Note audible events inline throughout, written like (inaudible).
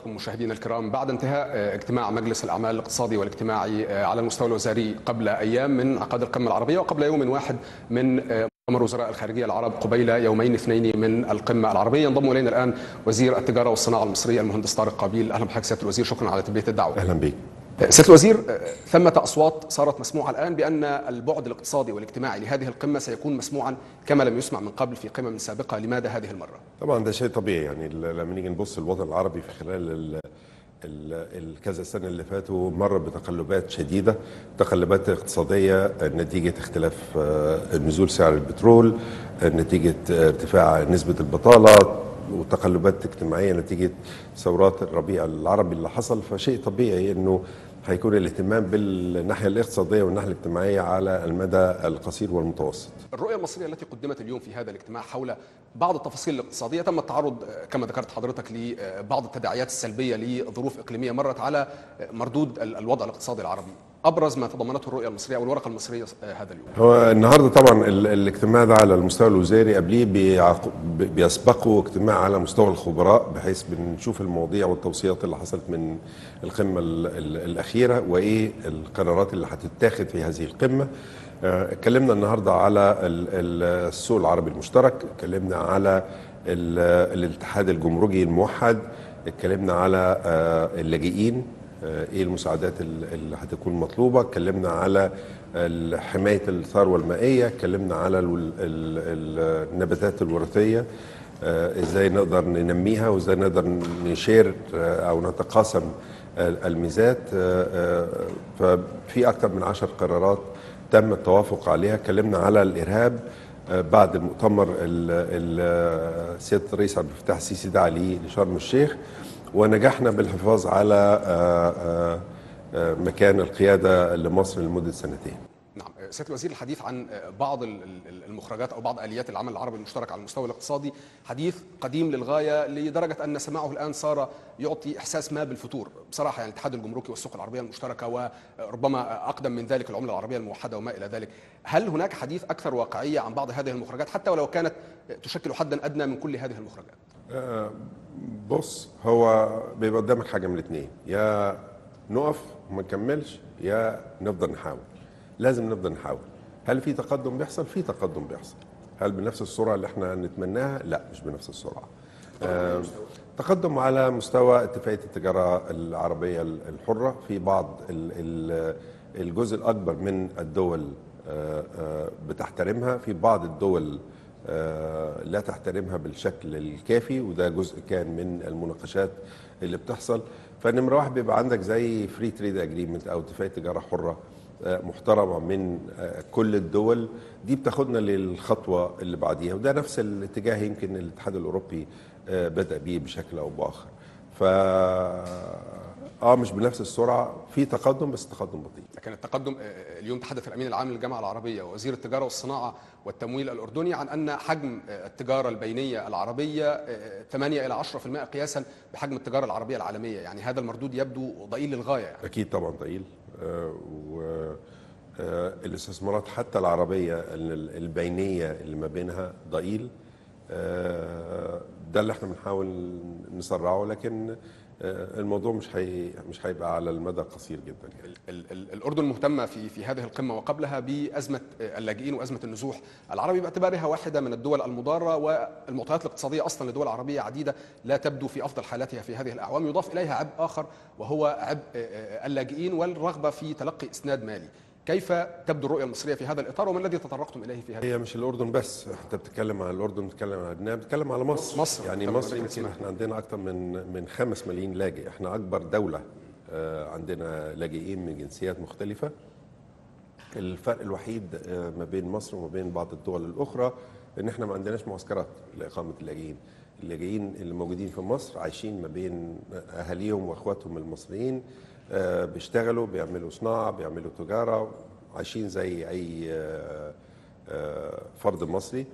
حضراتكم مشاهدينا الكرام بعد انتهاء اجتماع مجلس الأعمال الاقتصادي والاجتماعي على المستوى الوزاري قبل أيام من عقد القمة العربية وقبل يوم واحد من مؤتمر وزراء الخارجية العرب قبيل يومين اثنين من القمة العربية. ينضم إلينا الآن وزير التجارة والصناعة المصرية المهندس طارق قابيل. أهلا بحضرتك سيادة الوزير شكرا على تلبيه الدعوة. أهلا بك سياده الوزير ثمة أصوات صارت مسموعة الآن بأن البعد الاقتصادي والاجتماعي لهذه القمة سيكون مسموعا كما لم يسمع من قبل في قمم سابقة لماذا هذه المرة؟ طبعا ده شيء طبيعي يعني لما نيجي نبص الوطن العربي في خلال ال الكذا سنة اللي فاتوا مر بتقلبات شديدة تقلبات اقتصادية نتيجة اختلاف نزول سعر البترول نتيجة ارتفاع نسبة البطالة وتقلبات اجتماعية نتيجة ثورات الربيع العربي اللي حصل فشيء طبيعي إنه هيكون الاهتمام بالناحية الاقتصادية والناحية الاجتماعية على المدى القصير والمتوسط. الرؤية المصرية التي قدمت اليوم في هذا الاجتماع حول بعض التفاصيل الاقتصادية تم التعرض كما ذكرت حضرتك لبعض التداعيات السلبية لظروف إقليمية مرت على مردود الوضع الاقتصادي العربي. أبرز ما تضمنته الرؤية المصرية أو الورقة المصرية هذا اليوم. هو النهارده طبعا الاجتماع ده على المستوى الوزاري قبليه بيسبقه اجتماع على مستوى الخبراء بحيث بنشوف المواضيع والتوصيات اللي حصلت من القمة الأخيرة وإيه القرارات اللي هتتاخد في هذه القمة. اتكلمنا النهارده على السوق العربي المشترك اتكلمنا على الاتحاد الجمركي الموحد اتكلمنا على اللاجئين. إيه المساعدات اللي هتكون مطلوبة. اتكلمنا على حماية الثروه المائيه اتكلمنا على النباتات الوراثية. إزاي نقدر ننميها وإزاي نقدر نشير أو نتقاسم الميزات. ففي أكثر من عشر قرارات تم التوافق عليها. اتكلمنا على الإرهاب. بعد المؤتمر سيادة الرئيس عبد الفتاح السيسي دعا ليه لشرم الشيخ. ونجحنا بالحفاظ على مكان القيادة لمصر لمدة سنتين. نعم. سيادة الوزير الحديث عن بعض المخرجات أو بعض آليات العمل العربي المشترك على المستوى الاقتصادي. حديث قديم للغاية لدرجة أن سماعه الآن صار يعطي إحساس ما بالفتور. بصراحة يعني الاتحاد الجمركي والسوق العربية المشتركة وربما أقدم من ذلك العملة العربية الموحدة وما إلى ذلك. هل هناك حديث أكثر واقعية عن بعض هذه المخرجات؟ حتى ولو كانت تشكل حدا أدنى من كل هذه المخرجات. بص هو بيبقى قدامك حاجة من الاثنين يا نقف وما نكملش يا نفضل نحاول. لازم نفضل نحاول. هل في تقدم بيحصل؟ في تقدم بيحصل. هل بنفس السرعة اللي إحنا نتمناها؟ لا مش بنفس السرعة. آه تقدم على مستوى اتفاقية التجارة العربية الحرة. في بعض الجزء الأكبر من الدول بتحترمها. في بعض الدول لا تحترمها بالشكل الكافي وده جزء كان من المناقشات اللي بتحصل. فنمرة واحد بيبقى عندك زي free trade agreement أو اتفاقية تجارة حرة. محترمة من كل الدول دي بتاخدنا للخطوة اللي بعديها وده نفس الاتجاه يمكن الاتحاد الأوروبي بدأ بيه بشكل أو بآخر. ف آه مش بنفس السرعة في تقدم بس تقدم بطيء. لكن التقدم اليوم تحدث الأمين العام للجامعة العربية ووزير التجارة والصناعة والتمويل الأردني عن أن حجم التجارة البينية العربية 8 إلى 10% قياسا بحجم التجارة العربية العالمية. يعني هذا المردود يبدو ضئيل للغاية يعني. أكيد طبعا ضئيل. آه و الاستثمارات حتى العربية البينية اللي ما بينها ضئيل. آه ده اللي إحنا بنحاول نسرعه لكن الموضوع مش هي مش هيبقى على المدى القصير جدا يعني. ال ال الأردن مهتمة في في هذه القمة وقبلها بأزمة اللاجئين وأزمة النزوح. العربي باعتبارها واحدة من الدول المضارة والمعطيات الاقتصادية أصلا لدول عربية عديدة لا تبدو في أفضل حالاتها في هذه الأعوام. يضاف إليها عبء آخر وهو عبء اللاجئين والرغبة في تلقي إسناد مالي. كيف تبدو الرؤية المصرية في هذا الإطار وما الذي تطرقتم إليه في هذا؟ هي مش الأردن بس أنت بتتكلم على الأردن بتتكلم على لبنان بتتكلم على مصر. مصر. يعني مصر يمكن إحنا عندنا أكثر من من 5 ملايين لاجئ. إحنا أكبر دولة عندنا لاجئين من جنسيات مختلفة. الفرق الوحيد ما بين مصر وما بين بعض الدول الأخرى إن إحنا ما عندناش معسكرات لإقامة اللاجئين. اللاجئين اللي موجودين في مصر عايشين ما بين أهاليهم وأخواتهم المصريين. بيشتغلوا بيعملوا صناعة بيعملوا تجارة عايشين زي أي فرد مصري.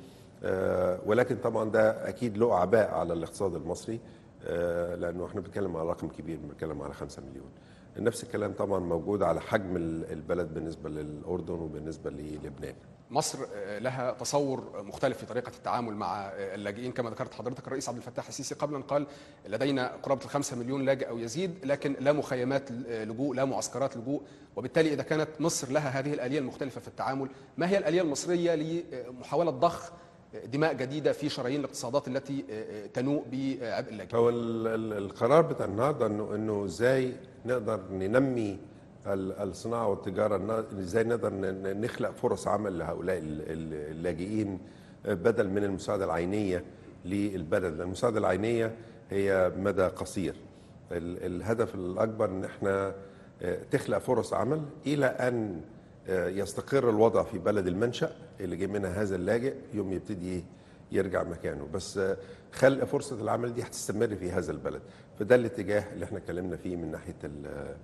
ولكن طبعا ده أكيد له أعباء على الاقتصاد المصري لأنه إحنا بنتكلم على رقم كبير بنتكلم على 5 مليون. نفس الكلام طبعا موجود على حجم البلد بالنسبة للأردن وبالنسبة للبنان. مصر آه، لها تصور مختلف في طريقة التعامل مع آه، اللاجئين. كما ذكرت حضرتك الرئيس عبد الفتاح السيسي قبلا قال لدينا قرابة الخمسة مليون لاجئ أو يزيد لكن لا مخيمات آه، لجوء لا معسكرات لجوء. وبالتالي إذا كانت مصر لها هذه الآلية المختلفة في التعامل ما هي الآلية المصرية لمحاولة ضخ دماء جديدة في شرايين الاقتصادات التي تنوء بعبء اللاجئين؟ هو ال- ال- القرار بتاع النهارده إنه إنه إزاي نقدر ننمي الصناعة والتجارة إزاي نقدر نخلق فرص عمل لهؤلاء ال- ال- اللاجئين بدل من المساعدة العينية للبلد. المساعدة العينية هي مدى قصير. ال- الهدف الأكبر إن إحنا آه، تخلق فرص عمل إلى أن آه، يستقر الوضع في بلد المنشأ اللي جاي منها هذا اللاجئ يوم يبتدي يرجع مكانه. بس آه، خلق فرصة العمل دي هتستمر في هذا البلد. فده الاتجاه اللي إحنا اتكلمنا فيه من آه،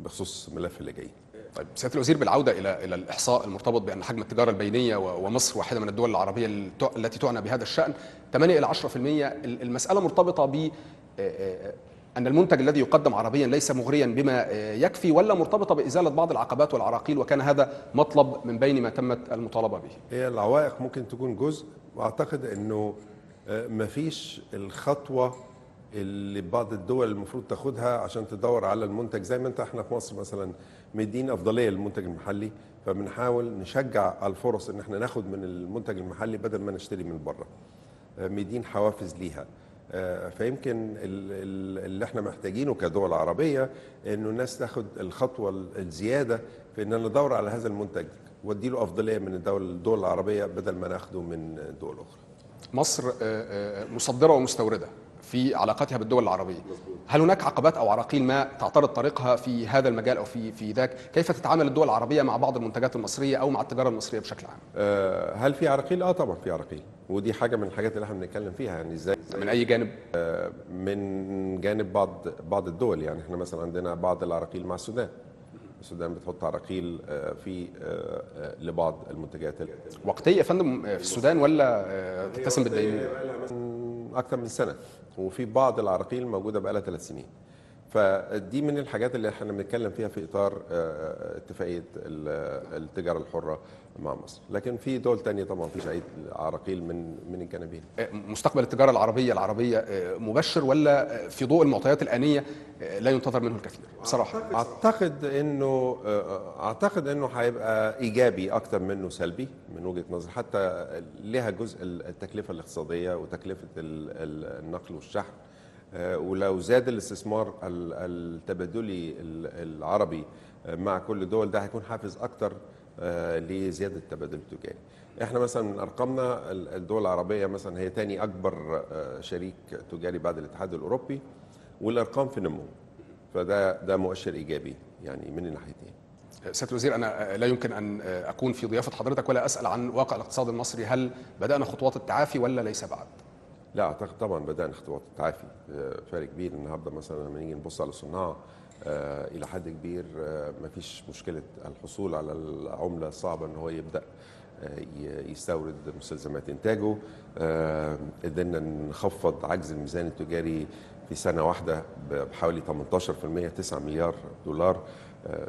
بخصوص ملف اللاجئين طيب سياده الوزير بالعوده إلى إلى الإحصاء المرتبط بأن حجم التجارة البينية ومصر واحدة من الدول العربية الت- التي تعنى بهذا الشأن 8 إلى 10% ال- المسألة مرتبطة ب آه، آه، أن المنتج الذي يقدم عربيا ليس مغريا بما آه، يكفي ولا مرتبطة بإزالة بعض العقبات والعراقيل وكان هذا مطلب من بين ما تمت المطالبة به. هي العوائق ممكن تكون جزء وأعتقد إنه آه، مفيش الخطوة اللي بعض الدول المفروض تاخدها عشان تدور على المنتج. زي ما انت إحنا في مصر مثلا مدين أفضلية للمنتج المحلي فبنحاول نشجع الفرص إن إحنا ناخد من المنتج المحلي بدل ما نشتري من بره. آه، مدين حوافز ليها. آه، فيمكن ال- ال- اللي إحنا محتاجينه كدول عربية إنه الناس تاخد الخطوة ال- الزيادة في إن ندور على هذا المنتج. وأديله أفضلية من الدول الدول العربيه بدل ما ناخده من دول أخرى. مصر آه، مصدرة ومستوردة. في علاقاتها بالدول العربية. هل هناك عقبات أو عراقيل ما تعترض طريقها في هذا المجال أو في في ذاك؟ كيف تتعامل الدول العربية مع بعض المنتجات المصرية أو مع التجارة المصرية بشكل عام؟ آه، هل في عراقيل؟ آه طبعا في عراقيل ودي حاجة من الحاجات اللي إحنا بنتكلم فيها يعني إزاي من أي جانب؟ من جانب بعض بعض الدول يعني إحنا مثلا عندنا بعض العراقيل مع السودان السودان بتحط عراقيل آه، في آه، آه، لبعض المنتجات وقتية يا فندم في السودان ولا آه، تتسم بالدينونه؟ من أكثر من سنة وفي بعض العراقيل موجودة بقالها ثلاث سنين. فدي من الحاجات اللي إحنا بنتكلم فيها في إطار آه، اتفاقية ال- التجارة الحرة مع مصر. لكن في دول تانية طبعا في شعيد عراقيل من من الجانبين. مستقبل التجارة العربية العربية آه، مبشر ولا آه، في ضوء المعطيات الآنية آه، لا ينتظر منه الكثير؟ بصراحة. أعتقد إنه أعتقد إنه هيبقى إيجابي أكتر منه سلبي من وجهة نظر حتى لها جزء التكلفة الاقتصادية وتكلفة ال- ال- النقل والشحن. آه، ولو زاد الاستثمار ال- التبادلي ال- العربي آه، مع كل دول ده هيكون حافز أكتر آه، لزيادة التبادل التجاري. إحنا مثلا من أرقامنا ال- الدول العربية مثلا هي تاني أكبر آه، شريك تجاري بعد الاتحاد الأوروبي والأرقام في نمو. فده ده مؤشر إيجابي يعني من الناحيتين سيادة الوزير أنا لا يمكن أن أكون في ضيافة حضرتك ولا أسأل عن واقع الاقتصاد المصري هل بدأنا خطوات التعافي ولا ليس بعد؟ لا أعتقد طبعا بدأنا خطوات التعافي آه، فرق كبير النهارده مثلا لما نيجي نبص على الصناعة آه، إلى حد كبير ما فيش مشكلة الحصول على العملة الصعبه إن هو يبدأ آه، يستورد مستلزمات إنتاجه. آه، قدرنا نخفض عجز الميزان التجاري في سنة واحدة بحوالي 18% 9 مليار دولار. آه،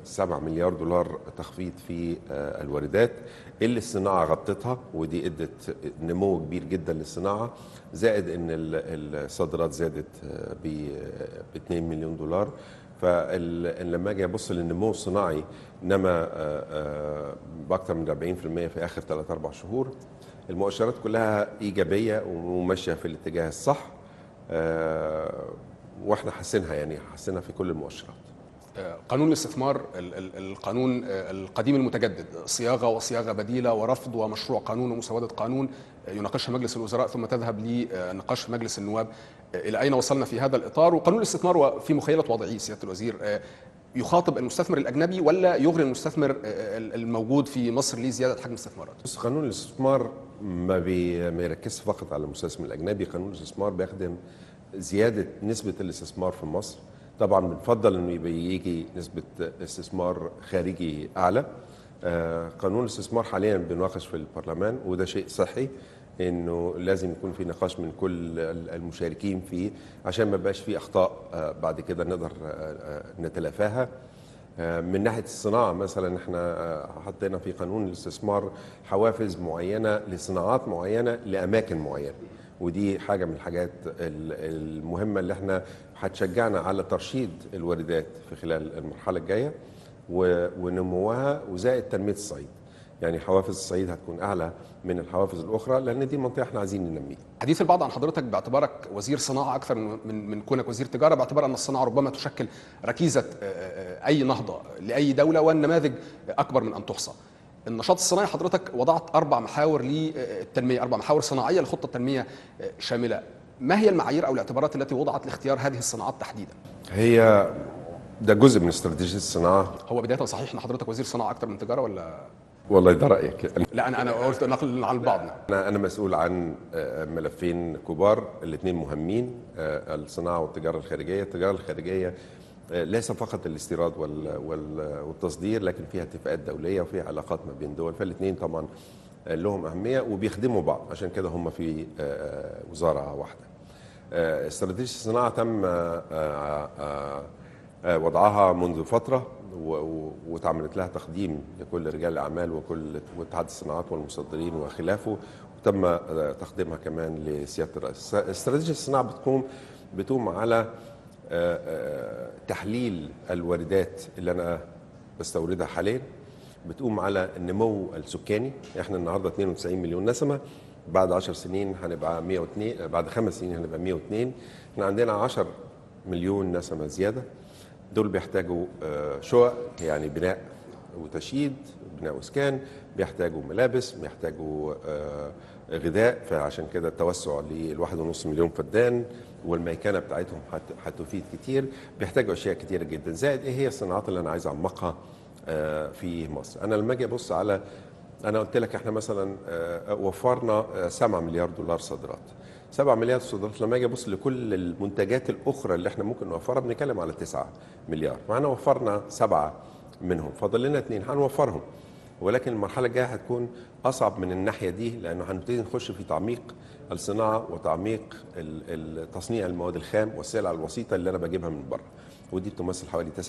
7 مليار دولار تخفيض في آه، الواردات اللي الصناعة غطتها ودي ادت نمو كبير جدا للصناعة. زائد إن ال- الصادرات زادت ب 2 مليون دولار. فلما أجي أبص للنمو الصناعي نما بأكثر من 40% في آخر 3 4 شهور المؤشرات كلها إيجابية وماشية في الاتجاه الصح آه، وإحنا حاسينها يعني حاسينها في كل المؤشرات. قانون الاستثمار ال- ال- القانون القديم المتجدد صياغة وصياغة بديلة ورفض ومشروع قانون ومسوده قانون يناقشها مجلس الوزراء ثم تذهب لنقاش مجلس النواب إلى أين وصلنا في هذا الإطار وقانون الاستثمار في مخيلة وضعيه سيادة الوزير يخاطب المستثمر الأجنبي ولا يغري المستثمر الموجود في مصر لزيادة حجم استثماراته؟ بص قانون الاستثمار ما بي ما يركزش فقط على المستثمر الأجنبي قانون الاستثمار بيخدم زيادة نسبة الاستثمار في مصر طبعا بنفضل إنه يبقى يجي نسبة استثمار خارجي أعلى. آه، قانون الاستثمار حاليا بيناقش في البرلمان وده شيء صحي إنه لازم يكون في نقاش من كل المشاركين فيه عشان ما يبقاش في أخطاء آه، بعد كده نقدر آه، نتلافاها. من ناحية الصناعة مثلا إحنا حطينا في قانون الاستثمار حوافز معينة لصناعات معينة لأماكن معينة ودي حاجة من الحاجات ال- المهمة اللي إحنا هتشجعنا على ترشيد الواردات في خلال المرحلة الجاية ونموها وزائد تنمية الصعيد يعني حوافز الصعيد هتكون أعلى من الحوافز الأخرى لأن دي منطقة إحنا عايزين ننميها حديث البعض عن حضرتك باعتبارك وزير صناعة أكثر من من كونك وزير تجارة باعتبار أن الصناعة ربما تشكل ركيزة آه، آه، أي نهضة لأي دولة والنماذج أكبر من أن تحصى. النشاط الصناعي حضرتك وضعت أربع محاور للتنميه، أربع محاور صناعية لخطة تنمية آه، شاملة. ما هي المعايير أو الاعتبارات التي وضعت لاختيار هذه الصناعات تحديدا؟ هي ده جزء من استراتيجية الصناعة. هو بداية صحيح إن حضرتك وزير صناعة أكثر من تجارة ولا؟ والله ده رأيك. لا أنا أنا قلت نقل عن البعض أنا أنا مسؤول عن آه، ملفين كبار الاثنين مهمين آه، الصناعة والتجارة الخارجية. التجارة الخارجية آه، ليس فقط الاستيراد وال- وال- والتصدير لكن فيها اتفاقات دولية وفيها علاقات ما بين دول. فالاثنين طبعا لهم أهمية وبيخدموا بعض. عشان كده هم في وزارة واحدة. استراتيجية الصناعة تم آه، آه، آه، وضعها منذ فترة واتعملت لها تقديم لكل رجال الأعمال وكل واتحاد الصناعات والمصدرين وخلافه وتم آه، تقديمها كمان لسيادة الرئيس. استراتيجية الصناعة بتقوم بتقوم على آه، آه، تحليل الواردات اللي أنا بستوردها حاليا بتقوم على النمو السكاني إحنا النهارده 92 مليون نسمة بعد 10 سنين هنبقى 102 بعد خمس سنين هنبقى 102 إحنا عندنا 10 مليون نسمة زيادة. دول بيحتاجوا آه، شقق يعني بناء وتشييد بناء واسكان بيحتاجوا ملابس بيحتاجوا آه، غذاء. فعشان كده التوسع للواحد ونص مليون فدان والميكنه بتاعتهم هت- هتفيد كتير. بيحتاجوا أشياء كتيرة جدا. زائد إيه هي الصناعات اللي أنا عايز أعمقها آه، في مصر؟ أنا لما أجي أبص على أنا قلت لك إحنا مثلا آه، وفرنا آه، 7 مليار دولار صادرات. 7 مليار صادرات لما أجي أبص لكل المنتجات الأخرى اللي إحنا ممكن نوفرها بنتكلم على 9 مليار. معنا وفرنا سبعة منهم. فاضل لنا اثنين هنوفرهم. ولكن المرحلة الجاية هتكون أصعب من الناحية دي لأنه هنبتدي نخش في تعميق الصناعة وتعميق تصنيع المواد الخام والسلع الوسيطة اللي أنا بجيبها من بره. ودي بتمثل حوالي 39%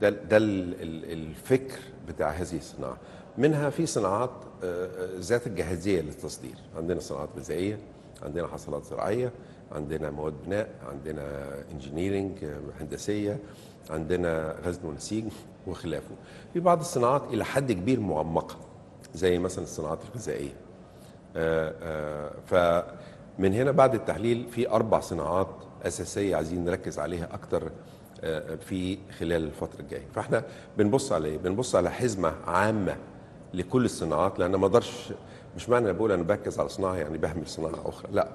ده ده ال- ال- الفكر بتاع هذه الصناعة. منها في صناعات آه، آه، ذات الجاهزية للتصدير. عندنا صناعات غذائية عندنا حصلات زراعية عندنا مواد بناء عندنا انجينيرنج هندسية عندنا غزل ونسيج (laughs) وخلافه. في بعض الصناعات إلى حد كبير معمقة زي مثلا الصناعات الغذائية. آه، آه، فمن هنا بعد التحليل في أربع صناعات أساسية عايزين نركز عليها أكتر آه، في خلال الفترة الجاية. فاحنا بنبص على إيه؟ بنبص على حزمة عامة لكل الصناعات لأن ما أقدرش مش معنى بقول أنا بركز على صناعة يعني بهمل صناعة أخرى لا.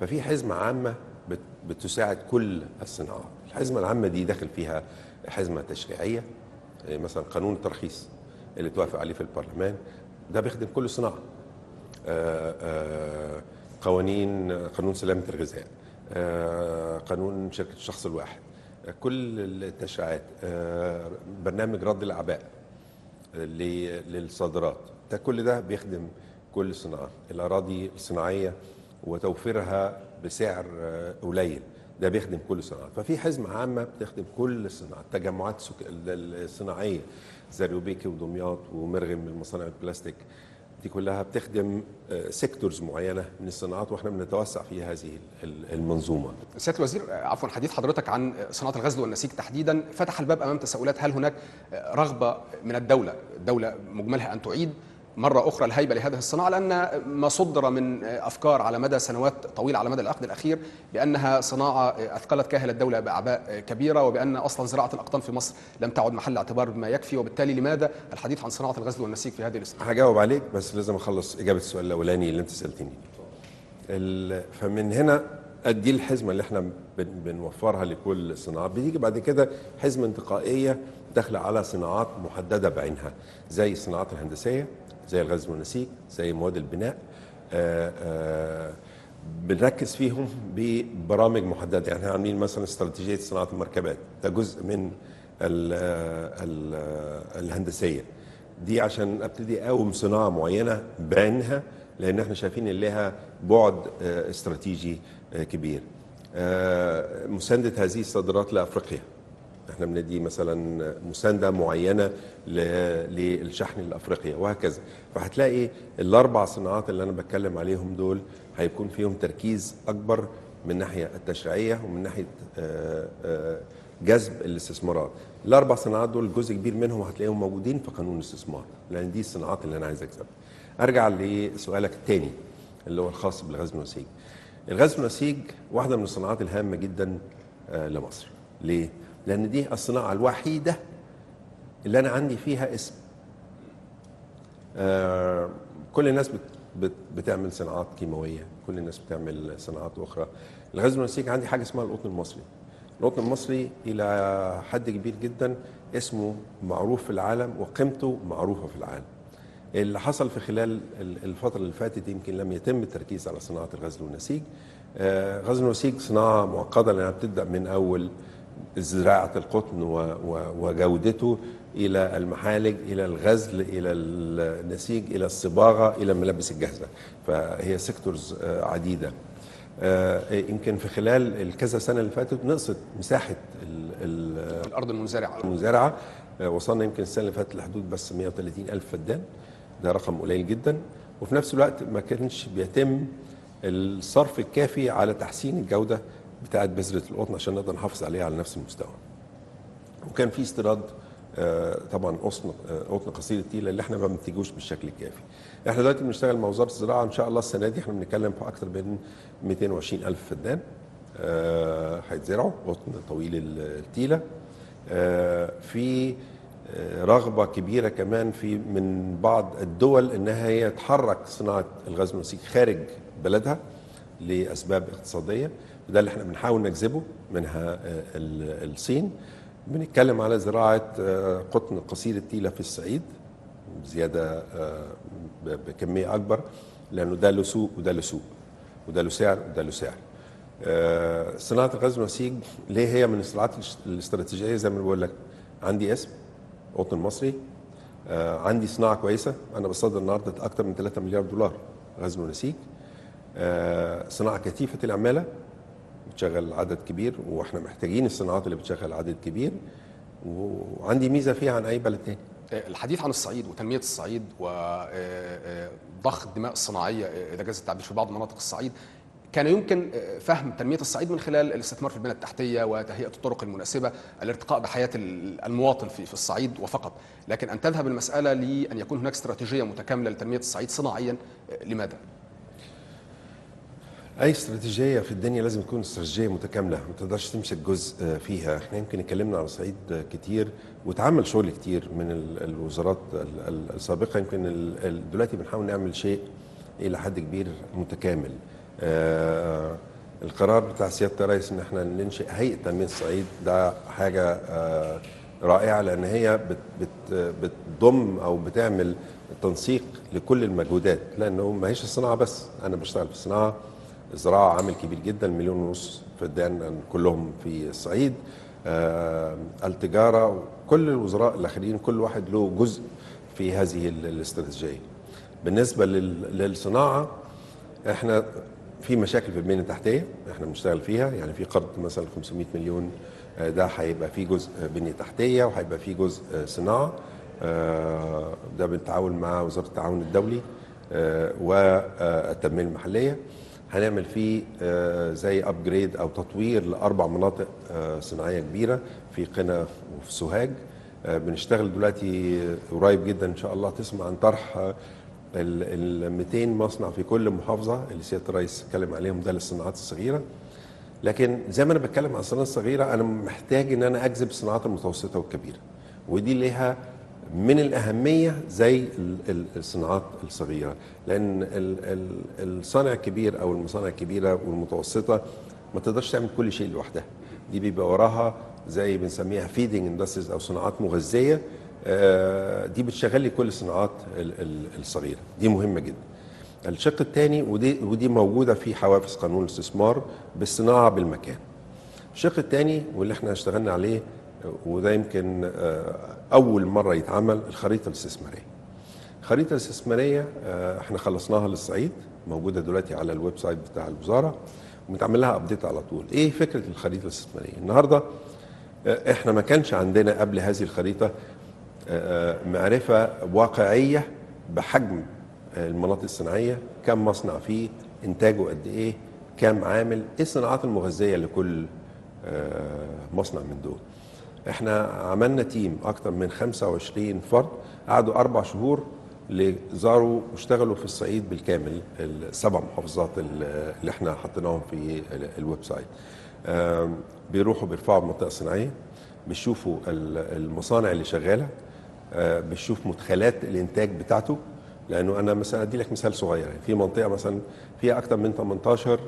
ففي حزمة عامة بت- بتساعد كل الصناعات. الحزمة العامة دي داخل فيها حزمة تشريعية آه، مثلا قانون الترخيص اللي توافق عليه في البرلمان ده بيخدم كل صناعه آه، آه، قوانين قانون سلامة الغذاء آه، قانون شركة الشخص الواحد. آه، كل التشريعات آه، برنامج رد الأعباء ل- للصادرات. ده كل ده بيخدم كل الصناعات الأراضي الصناعية وتوفيرها بسعر آه، قليل. ده بيخدم كل الصناعات ففي حزمة عامة بتخدم كل الصناعات التجمعات الصناعية زي ودمياط ومرغم من مصانع البلاستيك دي كلها بتخدم سيكتورز معينة من الصناعات وإحنا بنتوسع في هذه ال- المنظومة. سيادة الوزير آه، عفوا حديث حضرتك عن صناعة الغزل والنسيج تحديدا فتح الباب أمام تساؤلات هل هناك آه، رغبة من الدولة الدولة مجملها أن تعيد مرة أخرى الهيبة لهذه الصناعة لأن ما صدر من أفكار على مدى سنوات طويلة على مدى العقد الأخير بأنها صناعة أثقلت كاهل الدولة بأعباء كبيرة وبأن أصلا زراعة الأقطان في مصر لم تعد محل اعتبار بما يكفي. وبالتالي لماذا الحديث عن صناعة الغزل والنسيج في هذه الاستثمار هجاوب عليك بس لازم أخلص إجابة السؤال الأولاني اللي أنت سألتني. ال- فمن هنا دي الحزمه اللي إحنا بن- بنوفرها لكل الصناعات بتيجي بعد كده حزمه انتقائية داخلة على صناعات محددة بعينها زي الصناعات الهندسية زي الغزل والنسيج زي مواد البناء آه، آه، بنركز فيهم ببرامج محددة. يعني إحنا عاملين مثلا استراتيجية صناعة المركبات ده جزء من ال ال الهندسية. دي عشان أبتدي أقوم صناعة معينة بعينها لأن إحنا شايفين إن لها بعد آه، استراتيجي آه، كبير. آه، مساندة هذه الصادرات لأفريقيا. إحنا بندي مثلا مساندة معينة للشحن الافريقيا وهكذا. فهتلاقي الأربع صناعات اللي أنا بتكلم عليهم دول هيكون فيهم تركيز أكبر من الناحيه التشريعية ومن ناحية آه، آه، جذب الاستثمارات. الأربع صناعات دول جزء كبير منهم هتلاقيهم موجودين في قانون الاستثمار لأن دي الصناعات اللي أنا عايز اكسبها أرجع لسؤالك الثاني اللي هو الخاص بالغزل والنسيج الغزل والنسيج واحدة من الصناعات الهامة جدا آه، لمصر. ليه؟ لأن دي الصناعة الوحيدة اللي أنا عندي فيها اسم. آه، كل الناس بت بت بتعمل صناعات كيماوية كل الناس بتعمل صناعات أخرى. الغزل والنسيج عندي حاجة اسمها القطن المصري. القطن المصري إلى حد كبير جدا اسمه معروف في العالم وقيمته معروفة في العالم. اللي حصل في خلال ال- الفترة اللي فاتت يمكن لم يتم التركيز على صناعة الغزل والنسيج آه، غزل والنسيج صناعة معقدة لأنها بتبدأ من أول زراعة القطن وجودته إلى المحالج إلى الغزل إلى النسيج إلى الصباغة إلى الملابس الجاهزة فهي سيكتورز آه، عديدة. آه، يمكن في خلال الكذا سنة اللي فاتت نقصت ال- الأرض المنزرعه المزارعة. آه، وصلنا يمكن السنة اللي فاتت لحدود بس 130 ألف فدان. ده رقم قليل جدا. وفي نفس الوقت ما كانش بيتم الصرف الكافي على تحسين الجودة بتاعه بذرة القطن عشان نقدر نحافظ عليها على نفس المستوى. وكان في استيراد آه، طبعا قطن آه، قطن قصير التيله اللي إحنا ما بننتجوش بالشكل الكافي. إحنا دلوقتي بنشتغل مع وزارة الزراعة. إن شاء الله السنة دي إحنا بنتكلم في أكثر من 220 ألف فدان آه، هيتزرعوا قطن طويل التيلة. في رغبة كبيرة كمان في من بعض الدول إنها هي تحرك صناعة الغاز والنسيج خارج بلدها لأسباب اقتصادية. وده اللي إحنا بنحاول نجذبه منها آه، ال- الصين. بنتكلم على زراعة آه، قطن قصير التيلة في الصعيد زيادة آه، بكمية أكبر لأنه ده له سوق وده له سوق وده له سعر وده له سعر. صناعة الغاز والنسيج ليه هي من الصناعات الاس- الاستراتيجية؟ زي ما بقول لك عندي اسم قطن مصري عندي صناعة كويسة أنا بصدر النهارده أكثر من 3 مليار دولار غاز ونسيج صناعة كثيفة العمالة بتشغل عدد كبير وإحنا محتاجين الصناعات اللي بتشغل عدد كبير وعندي ميزة فيها عن أي بلد تاني الحديث عن الصعيد وتنمية الصعيد وضخ الدماء الصناعية آه، إذا جاز التعبير في بعض مناطق الصعيد كان يمكن آه، فهم تنمية الصعيد من خلال الاستثمار في البنيه التحتية وتهيئة الطرق المناسبة الارتقاء بحياة ال- المواطن في في الصعيد وفقط لكن أن تذهب المسألة لأن يكون هناك استراتيجية متكاملة لتنمية الصعيد صناعيا آه، لماذا؟ أي استراتيجية في الدنيا لازم تكون استراتيجية متكاملة ما تقدرش تمسك جزء فيها. إحنا يمكن اتكلمنا على الصعيد كتير واتعمل شغل كتير من ال- الوزارات ال- ال- السابقة. يمكن دلوقتي بنحاول نعمل شيء إلى حد كبير متكامل. آه، القرار بتاع سيادة الرئيس إن إحنا ننشئ هيئة تنميه الصعيد ده حاجة آه، رائعة لأن هي بت بت بتضم أو بتعمل تنسيق لكل المجهودات لأنه ما هيش الصناعة بس. أنا بشتغل في الصناعة الزراعه عامل كبير جدا مليون ونص فدان كلهم في الصعيد. آه التجارة كل الوزراء الآخرين كل واحد له جزء في هذه ال- الاستراتيجية. بالنسبة لل- للصناعة إحنا في مشاكل في البنيه التحتية إحنا بنشتغل فيها. يعني في قرض مثلا 500 مليون آه، ده هيبقى فيه جزء بنية تحتية وهيبقى فيه جزء صناعة. آه، ده بالتعاون مع وزارة التعاون الدولي والتنميه المحلية. هنعمل فيه آه، زي ابجريد أو تطوير لأربع مناطق آه، صناعية كبيرة في قنا وفي سوهاج. آه، بنشتغل دلوقتي قريب جدا إن شاء الله تسمع عن طرح ال 200 مصنع في كل محافظة اللي سيادة الرئيس اتكلم عليهم ده للصناعات الصغيرة. لكن زي ما أنا بتكلم عن الصناعات الصغيرة أنا محتاج إن أنا أجذب الصناعات المتوسطة والكبيرة ودي ليها من الأهمية زي ال- ال- الصناعات الصغيرة. لأن ال- ال- الصانع الكبير أو المصانع الكبيرة والمتوسطة ما تقدرش تعمل كل شيء لوحدها. دي بيبقى وراها زي بنسميها feeding industries أو صناعات مغذية. آه، دي بتشغل لي كل الصناعات ال- ال- الصغيرة. دي مهمة جدا. الشق الثاني ودي ودي موجودة في حوافز قانون الاستثمار بالصناعة بالمكان. الشق الثاني واللي إحنا اشتغلنا عليه وده يمكن آه، أول مرة يتعمل الخريطة الاستثماريه الخريطة الاستثماريه آه، إحنا خلصناها للصعيد موجودة دلوقتي على ال website بتاع الوزارة ومتعمل لها update على طول. إيه فكرة الخريطة الاستثماريه النهارده آه، إحنا ما كانش عندنا قبل هذه الخريطة آه، معرفة واقعية بحجم المناطق الصناعية كم مصنع فيه إنتاجه قد إيه كم عامل إيه الصناعات المغذية لكل مصنع من دول. إحنا عملنا team أكتر من 25 فرد قعدوا أربع شهور اللي زاروا واشتغلوا في الصعيد بالكامل السبع محافظات اللي إحنا حطيناهم في ال- ال website. بيروحوا بيرفعوا المنطقة الصناعيه بيشوفوا ال- المصانع اللي شغالة آه، بيشوف مدخلات الإنتاج بتاعته. لأنه أنا مثلا أدي لك مثال صغير في منطقة مثلا فيها أكتر من 18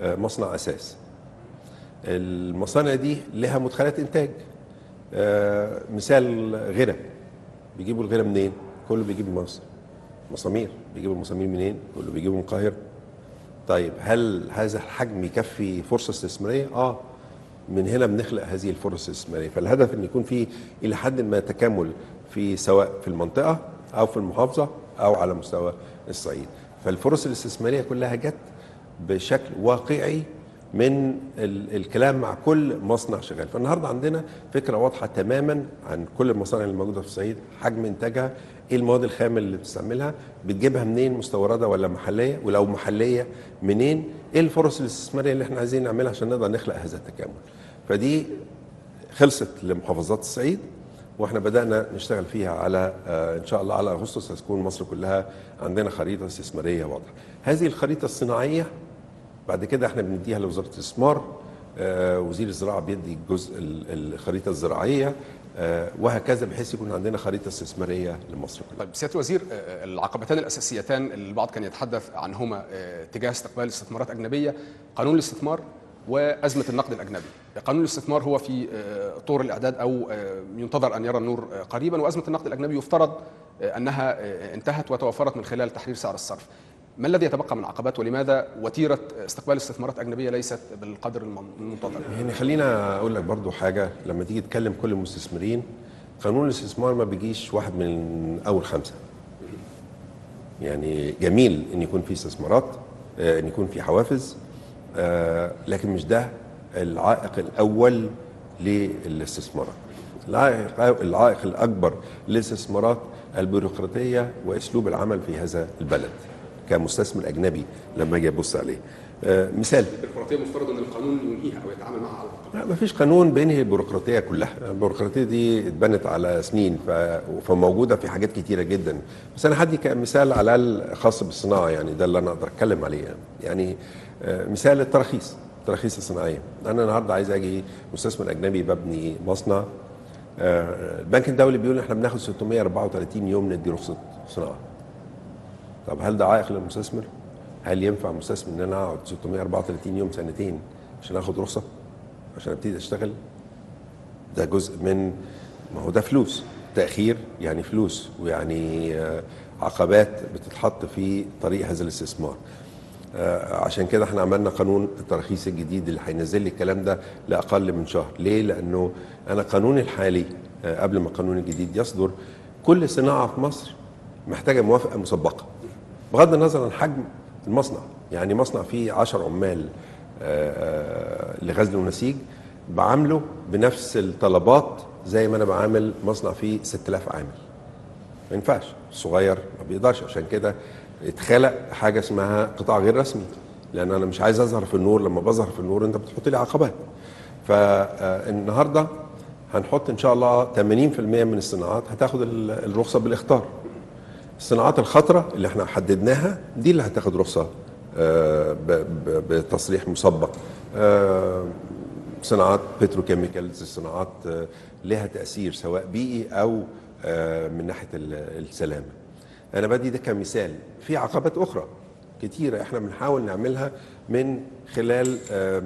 آه، مصنع أساس. المصانع دي لها مدخلات إنتاج. مثال غيره بيجيبوا الغيره منين؟ كله بيجيب من مصر. مسامير. بيجيبوا المسامير منين؟ كله بيجيبوا من القاهرة. طيب هل هذا الحجم يكفي فرصة استثمارية؟ آه. من هنا بنخلق هذه الفرص الاستثمارية. فالهدف إن يكون في إلى حد ما تكامل في سواء في المنطقة أو في المحافظة أو على مستوى الصعيد. فالفرص الاستثمارية كلها جت بشكل واقعي من ال- الكلام مع كل مصنع شغال. فالنهارده عندنا فكرة واضحة تماما عن كل المصانع اللي موجودة في الصعيد حجم إنتاجها إيه المواد الخام اللي بتستعملها بتجيبها منين مستوردة ولا محلية ولو محلية منين إيه الفرص الاستثمارية اللي إحنا عايزين نعملها عشان نقدر نخلق هذا التكامل. فدي خلصت لمحافظات الصعيد وإحنا بدأنا نشتغل فيها على آه، إن شاء الله على أغسطس هتكون مصر كلها عندنا خريطة استثمارية واضحة. هذه الخريطة الصناعية بعد كده إحنا بنديها لوزارة الاستثمار آه، وزير الزراعة بيدي الجزء ال- الخريطة الزراعية آه، وهكذا بحيث يكون عندنا خريطة استثمارية لمصر كلها طيب سيادة الوزير آه، العقبتان الأساسيتان اللي البعض كان يتحدث عنهما تجاه استقبال استثمارات أجنبية قانون الاستثمار وأزمة النقد الأجنبي. قانون الاستثمار هو في طور الإعداد أو ينتظر أن يرى النور قريبا وأزمة النقد الأجنبي يفترض أنها انتهت وتوفرت من خلال تحرير سعر الصرف. ما الذي يتبقى من عقبات ولماذا وتيرة استقبال استثمارات أجنبية ليست بالقدر المن- المنتظر؟ يعني خلينا أقول لك برضو حاجة لما تيجي تكلم كل المستثمرين قانون الاستثمار ما بيجيش واحد من أول خمسة. يعني جميل إن يكون في استثمارات آه، إن يكون في حوافز آه، لكن مش ده العائق الأول للاستثمارات. العائق العائق الأكبر للاستثمارات البيروقراطية وأسلوب العمل في هذا البلد. كمستثمر أجنبي لما أجي أبص عليه. آه، مثال. البيروقراطية مفترض إن القانون ينهيها أو يتعامل معها على. لا ما فيش قانون بينهي البيروقراطية كلها. البيروقراطية دي اتبنت على سنين ف... فموجودة في حاجات كتيرة جدا. بس أنا هدي كمثال على الاقل خاص بالصناعة يعني ده اللي أنا أقدر أتكلم عليه. يعني, يعني آه، مثال التراخيص التراخيص الصناعية. أنا النهارده عايز أجي مستثمر أجنبي ببني مصنع. آه، البنك الدولي بيقول إحنا بناخد 634 يوم ندي رخصة صناعة. طب هل ده عائق للمستثمر؟ هل ينفع مستثمر إن أنا أقعد 634 يوم سنتين عشان آخد رخصة؟ عشان أبتدي أشتغل؟ ده جزء من ما هو ده فلوس تأخير يعني فلوس ويعني آه، عقبات بتتحط في طريق هذا الاستثمار آه، عشان كده إحنا عملنا قانون التراخيص الجديد اللي هينزل لي الكلام ده لأقل من شهر ليه لأنه أنا قانوني الحالي آه، قبل ما القانون الجديد يصدر كل صناعة في مصر محتاجة موافقة مسبقة بغض النظر عن حجم المصنع يعني مصنع فيه 10 عمال آه، آه، لغزل ونسيج بعامله بنفس الطلبات زي ما أنا بعامل مصنع فيه 6000 عامل. ما ينفعش الصغير ما بيقدرش. عشان كده اتخلق حاجة اسمها قطاع غير رسمي لأن أنا مش عايز أظهر في النور. لما بظهر في النور أنت بتحط لي عقبات فالنهارده هنحط إن شاء الله 80% من الصناعات هتاخد ال- الرخصة بالاختار الصناعات الخطرة اللي إحنا حددناها دي اللي هتاخد رخصة آه، بتصريح مسبق. آه، صناعات petrochemicals صناعات آه، لها تأثير سواء بيئي أو من ناحية ال- السلامة. أنا بدي ده كمثال. في عقبات أخرى كتيره إحنا بنحاول نعملها من خلال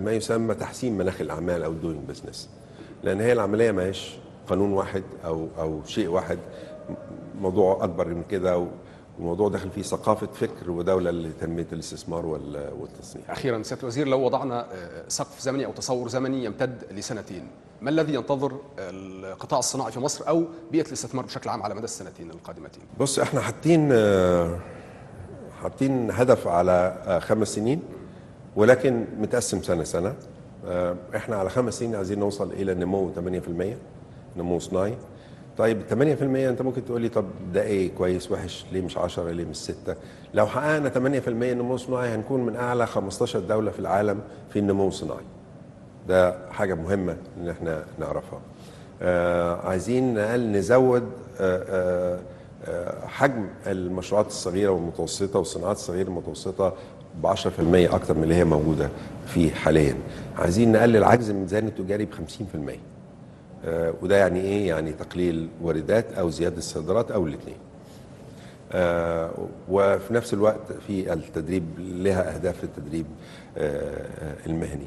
ما يسمى تحسين مناخ الأعمال أو doing business لأن هي العملية ما هيش قانون واحد أو أو شيء واحد. موضوع أكبر من كده وموضوع داخل فيه ثقافة فكر ودولة لتنمية الاستثمار وال- والتصنيع. أخيرا سيادة الوزير لو وضعنا آه، سقف زمني أو تصور زمني يمتد لسنتين ما الذي ينتظر القطاع الصناعي في مصر أو بيئة الاستثمار بشكل عام على مدى السنتين القادمتين؟ بص إحنا حاطين آه، حاطين هدف على آه، خمس سنين ولكن متقسم سنة سنة. إحنا على خمس سنين عايزين نوصل إلى نمو 8% نمو صناعي. طيب 8% انت ممكن تقول لي طب ده إيه؟ كويس وحش ليه مش 10 ليه مش 6 لو حققنا 8% نمو صناعي هنكون من أعلى 15 دولة في العالم في النمو الصناعي ده حاجة مهمة إن إحنا نعرفها. آه عايزين نقل نزود آه آه آه حجم المشروعات الصغيرة والمتوسطة والصناعات الصغيرة والمتوسطه ب 10% أكتر من اللي هي موجودة فيه حاليا. عايزين نقلل عجز الميزان التجاري ب 50% آه وده يعني إيه؟ يعني تقليل واردات أو زيادة الصادرات أو الاثنين. آه وفي نفس الوقت في التدريب لها أهداف التدريب آه المهني.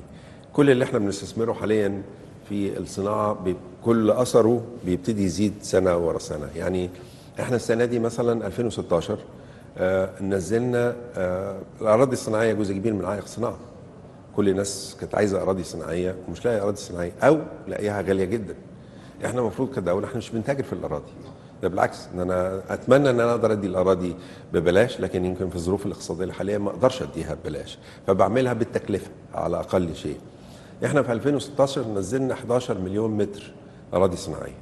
كل اللي إحنا بنستثمره حاليا في الصناعة بكل أثره بيبتدي يزيد سنة ورا سنة. يعني إحنا السنة دي مثلا 2016 آه نزلنا آه الأراضي الصناعية جزء كبير من عائق الصناعة. كل الناس كانت عايزة أراضي صناعية ومش لاقية أراضي صناعية أو لاقيها غالية جدا. إحنا المفروض كدوله إحنا مش بنتاجر في الأراضي. ده بالعكس إن أنا أتمنى إن أنا أقدر أدي الأراضي ببلاش لكن يمكن في الظروف الاقتصادية الحالية ما أقدرش أديها ببلاش. فبعملها بالتكلفة على أقل شيء. إحنا في 2016 نزلنا 11 مليون متر أراضي صناعية.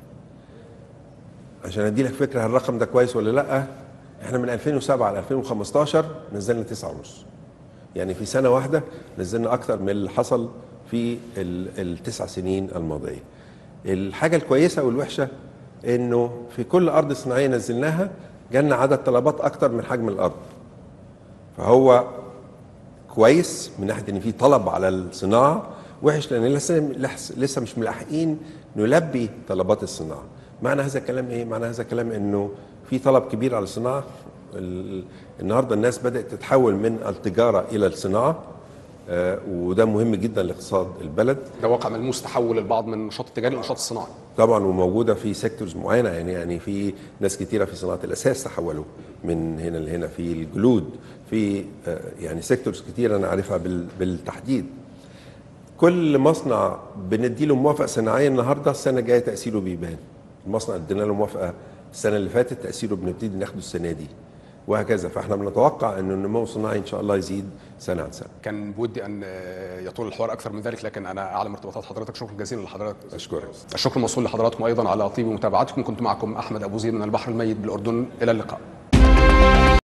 عشان أدي لك فكرة هل الرقم ده كويس ولا لأ إحنا من 2007 ل 2015 نزلنا 9 ونص. يعني في سنة واحدة نزلنا أكتر من اللي حصل في التسع سنين الماضية. الحاجة الكويسة والوحشة إنه في كل أرض صناعية نزلناها جالنا عدد طلبات أكتر من حجم الأرض. فهو كويس من ناحية إن في طلب على الصناعة وحش لأن لسه لسه مش ملاحقين نلبي طلبات الصناعة. معنى هذا الكلام إيه؟ معنى هذا الكلام إنه في طلب كبير على الصناعة. النهارده الناس بدأت تتحول من التجارة إلى الصناعة آه وده مهم جدا لاقتصاد البلد. ده واقع ملموس تحول البعض من النشاط التجاري للنشاط الصناعي. طبعا وموجودة في sectors معينة. يعني يعني في ناس كتيرة في صناعة الأساس تحولوا من هنا لهنا. في الجلود في آه يعني sectors كتيرة أنا عارفها بالتحديد. كل مصنع بندي له موافقة صناعية النهارده السنة الجاية تأثيره بيبان. المصنع ادينا له موافقة السنة اللي فاتت تأثيره بنبتدي ناخده السنة دي وهكذا فإحنا بنتوقع إن النمو الصناعي إن شاء الله يزيد سنة عن سنة. كان بودي أن يطول الحوار أكثر من ذلك لكن أنا أعلم ارتباطات حضرتك شكرا جزيلا لحضرتك أشكرك. الشكر موصول لحضراتكم أيضا على طيب متابعتكم كنت معكم أحمد أبو زيد من البحر الميت بالأردن إلى اللقاء.